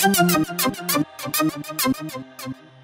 Thank you.